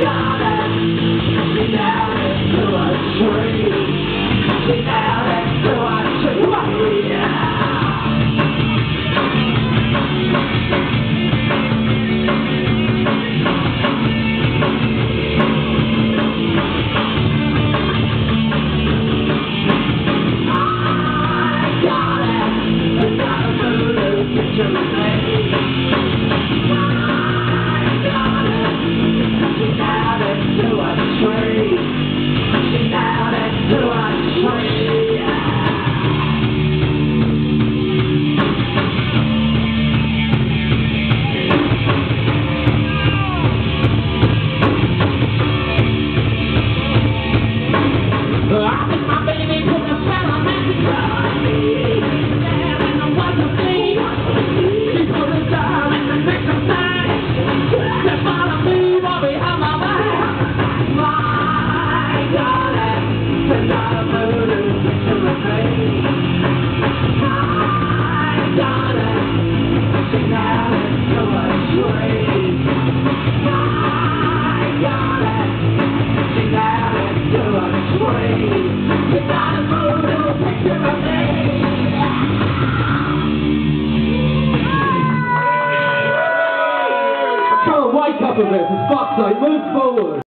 God. Come on, wake up a bit, for fuck's sake, move forward.